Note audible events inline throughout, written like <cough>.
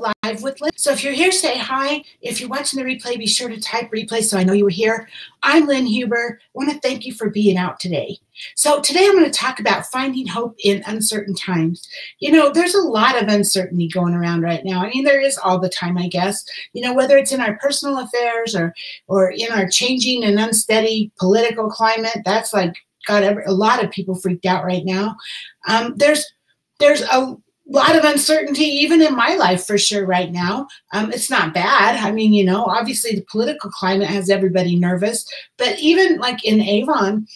live with Lynn. So if you're here, say hi. If you're watching the replay, be sure to type replay so I know you were here. I'm Lynn Huber. I want to thank you for being out today. So today I'm going to talk about finding hope in uncertain times. You know, there's a lot of uncertainty going around right now. I mean, there is all the time, I guess. You know, whether it's in our personal affairs or or in our changing and unsteady political climate, that's like got a lot of people freaked out right now. Um, there's there's a lot of uncertainty even in my life for sure right now. Um, it's not bad. I mean you know obviously the political climate has everybody nervous but even like in avon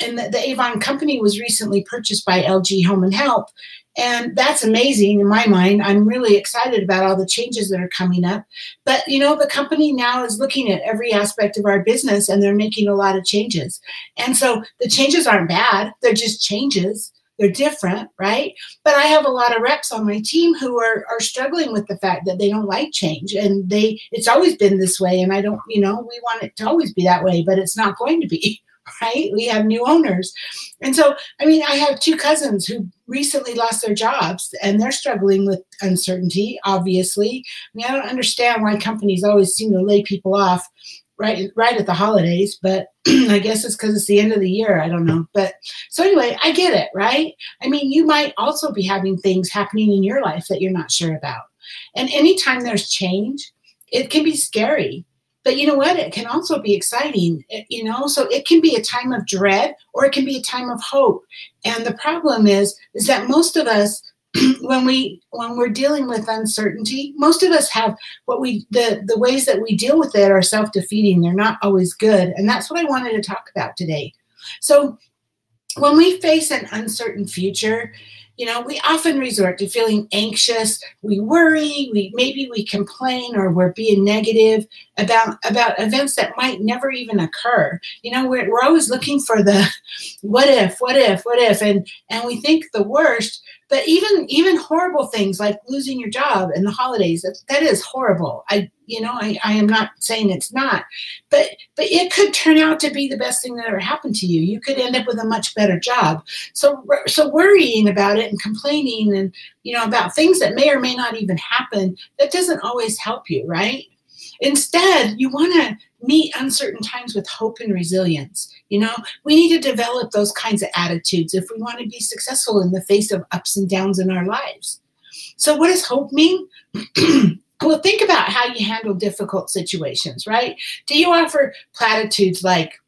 and the, the avon company was recently purchased by lg home and health and that's amazing in my mind. I'm really excited about all the changes that are coming up. But you know the company now is looking at every aspect of our business and they're making a lot of changes. And so the changes aren't bad. They're just changes they're different, right? But I have a lot of reps on my team who are, are struggling with the fact that they don't like change and they it's always been this way. And I don't, you know, we want it to always be that way, but it's not going to be, <laughs> right? We have new owners. And so, I mean, I have two cousins who recently lost their jobs and they're struggling with uncertainty, obviously. I mean, I don't understand why companies always seem to lay people off right right at the holidays but <clears throat> i guess it's because it's the end of the year i don't know but so anyway i get it right? I mean you might also be having things happening in your life that you're not sure about and anytime there's change it can be scary but you know what? It can also be exciting it, you know so it can be a time of dread or it can be a time of hope and the problem is is that most of us <clears throat> when we when we're dealing with uncertainty most of us have what we the the ways that we deal with it are self-defeating. They're not always good. And that's what i wanted to talk about today. So when we face an uncertain future you know we often resort to feeling anxious. We worry. We maybe we complain or we're being negative about about events that might never even occur. You know we're, we're always looking for the <laughs> what if what if what if? And and we think the worst but even even horrible things like losing your job in the holidays that, that is horrible. I you know I, I am not saying it's not but but it could turn out to be the best thing that ever happened to you. You could end up with a much better job. So so worrying about it and complaining and you know about things that may or may not even happen that doesn't always help you right? Instead you want to meet uncertain times with hope and resilience. You know, we need to develop those kinds of attitudes if we want to be successful in the face of ups and downs in our lives. So, what does hope mean? <clears throat> well, think about how you handle difficult situations, right? Do you offer platitudes like,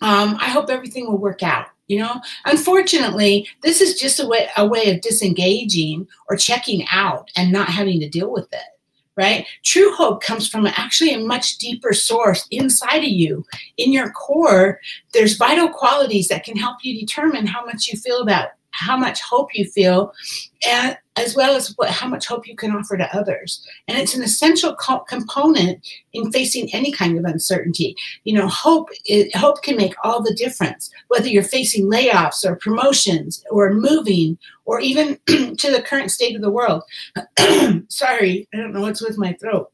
um, I hope everything will work out? You know, unfortunately, this is just a way, a way of disengaging or checking out and not having to deal with it right? True hope comes from actually a much deeper source inside of you. In your core, there's vital qualities that can help you determine how much you feel about how much hope you feel, and as well as what, how much hope you can offer to others. And it's an essential co- component in facing any kind of uncertainty. You know, hope is, hope can make all the difference, whether you're facing layoffs or promotions or moving or even <clears throat> to the current state of the world. <clears throat> Sorry, I don't know what's with my throat.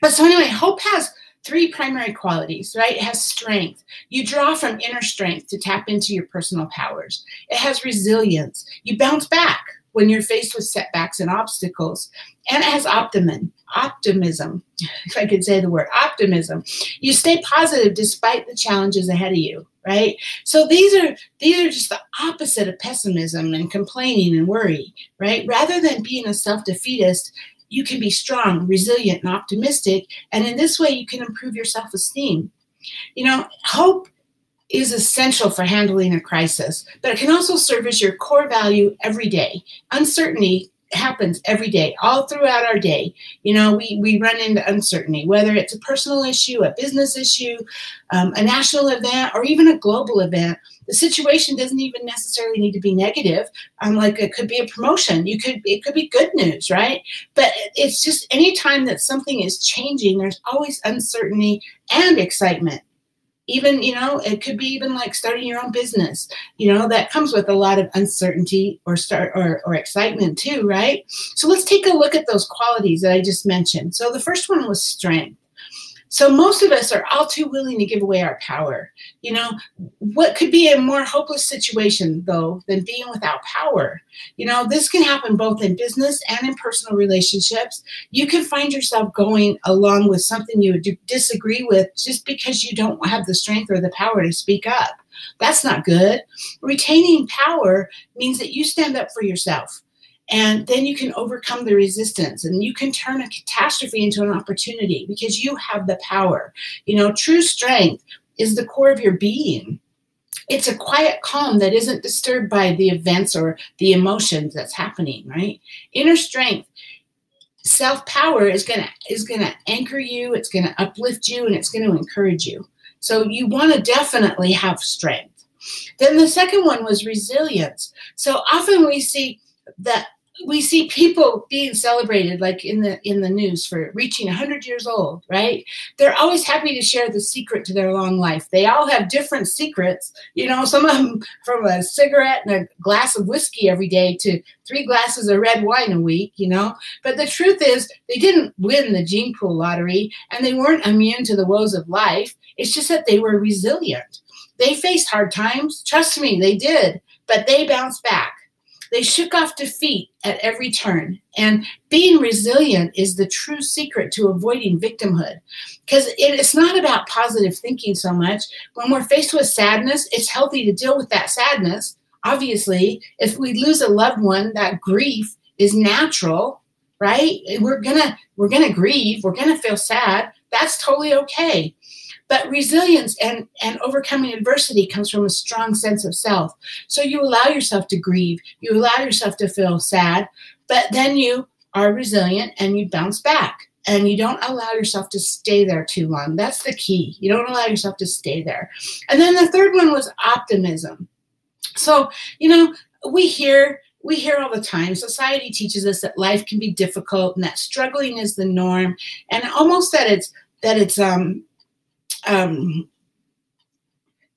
But so anyway, hope has three primary qualities, right? It has strength. You draw from inner strength to tap into your personal powers. It has resilience. You bounce back when you're faced with setbacks and obstacles. And it has optimism. Optimism, if I could say the word optimism. You stay positive despite the challenges ahead of you, right? So these are these are just the opposite of pessimism and complaining and worry, right? Rather than being a self-defeatist, you can be strong, resilient, and optimistic. And in this way, you can improve your self esteem. You know, hope is essential for handling a crisis, but it can also serve as your core value every day. Uncertainty happens every day, all throughout our day. You know, we, we run into uncertainty, whether it's a personal issue, a business issue, um, a national event, or even a global event. The situation doesn't even necessarily need to be negative. Um, like it could be a promotion. You could it could be good news, right? But it's just anytime that something is changing, there's always uncertainty and excitement even you know it could be even like starting your own business. You know that comes with a lot of uncertainty or start or, or excitement too right? So let's take a look at those qualities that i just mentioned. So the first one was strength So most of us are all too willing to give away our power. You know, what could be a more hopeless situation though than being without power? You know, this can happen both in business and in personal relationships. You can find yourself going along with something you disagree with just because you don't have the strength or the power to speak up. That's not good. Retaining power means that you stand up for yourself and then you can overcome the resistance and you can turn a catastrophe into an opportunity because you have the power. You know, true strength is the core of your being. It's a quiet calm that isn't disturbed by the events or the emotions that's happening, right? Inner strength self-power is going to is going to anchor you it's going to uplift you and it's going to encourage you so you want to definitely have strength then the second one was resilience so often we see that we see people being celebrated like in the in the news for reaching 100 years old right? They're always happy to share the secret to their long life. They all have different secrets. You know some of them from a cigarette and a glass of whiskey every day to three glasses of red wine a week you know? But the truth is they didn't win the gene pool lottery and they weren't immune to the woes of life. It's just that they were resilient. They faced hard times. Trust me they did. But they bounced back they shook off defeat at every turn. And being resilient is the true secret to avoiding victimhood. Because it's not about positive thinking so much. When we're faced with sadness, it's healthy to deal with that sadness. Obviously, if we lose a loved one, that grief is natural, right? We're gonna we're gonna grieve, we're gonna feel sad. That's totally okay. But resilience and, and overcoming adversity comes from a strong sense of self. So you allow yourself to grieve, you allow yourself to feel sad, but then you are resilient and you bounce back and you don't allow yourself to stay there too long. That's the key. You don't allow yourself to stay there. And then the third one was optimism. So, you know, we hear we hear all the time society teaches us that life can be difficult and that struggling is the norm and almost that it's that it's um um,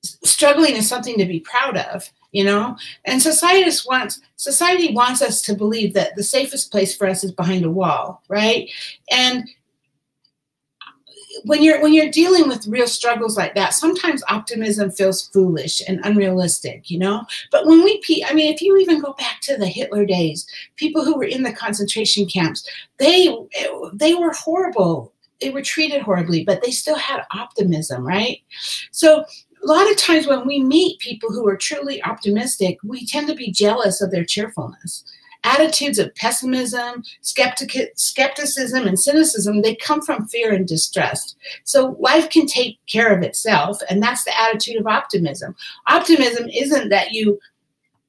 struggling is something to be proud of you know? And society wants society wants us to believe that the safest place for us is behind a wall right? And when you're when you're dealing with real struggles like that sometimes optimism feels foolish and unrealistic you know? But when we i mean if you even go back to the hitler days people who were in the concentration camps they they were horrible they were treated horribly, but they still had optimism, right? So a lot of times when we meet people who are truly optimistic, we tend to be jealous of their cheerfulness. Attitudes of pessimism, skeptic, skepticism, and cynicism, they come from fear and distrust. So life can take care of itself, and that's the attitude of optimism. Optimism isn't that you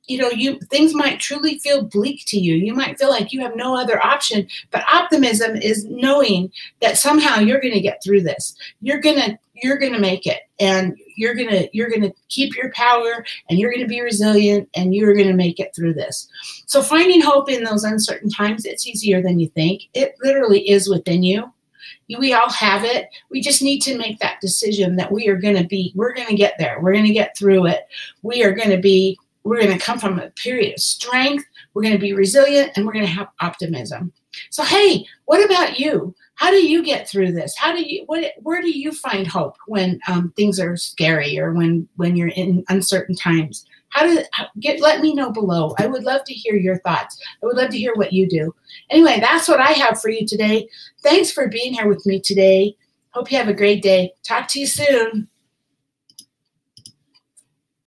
you know you things might truly feel bleak to you you might feel like you have no other option but optimism is knowing that somehow you're going to get through this you're going to you're going to make it and you're going to you're going to keep your power and you're going to be resilient and you're going to make it through this so finding hope in those uncertain times it's easier than you think it literally is within you we all have it. We just need to make that decision that we are going to be, we're going to get there. We're going to get through it. We are going to be we're going to come from a period of strength. We're going to be resilient and we're going to have optimism. So, hey, what about you? How do you get through this? How do you what where do you find hope when um, things are scary or when when you're in uncertain times? How do get let me know below. I would love to hear your thoughts. I would love to hear what you do. Anyway, that's what I have for you today. Thanks for being here with me today. Hope you have a great day. Talk to you soon.